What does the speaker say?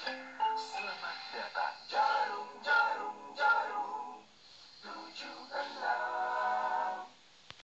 Selamat datang. Jarum.